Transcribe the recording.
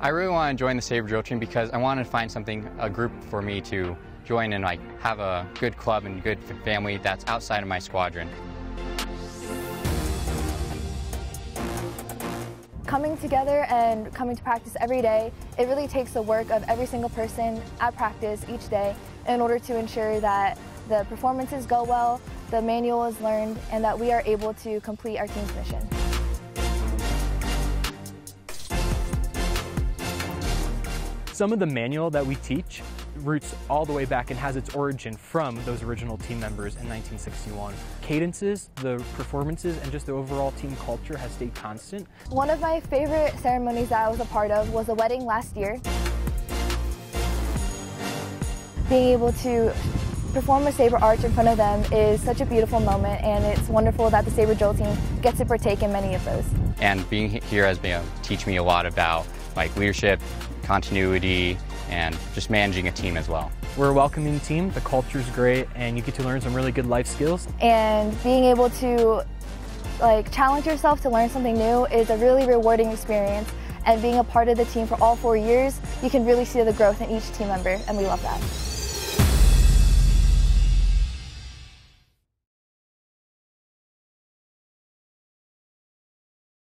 I really want to join the Sabre Drill Team because I want to find something, a group for me to join and like have a good club and good family that's outside of my squadron. Coming together and coming to practice every day, it really takes the work of every single person at practice each day in order to ensure that the performances go well, the manual is learned, and that we are able to complete our team's mission. Some of the manual that we teach roots all the way back and has its origin from those original team members in 1961. Cadences, the performances, and just the overall team culture has stayed constant. One of my favorite ceremonies that I was a part of was a wedding last year. Being able to perform a saber arch in front of them is such a beautiful moment and it's wonderful that the saber drill team gets to partake in many of those. And being here has been teach me a lot about like leadership, continuity, and just managing a team as well. We're a welcoming team, the culture's great, and you get to learn some really good life skills. And being able to like challenge yourself to learn something new is a really rewarding experience. And being a part of the team for all four years, you can really see the growth in each team member, and we love that.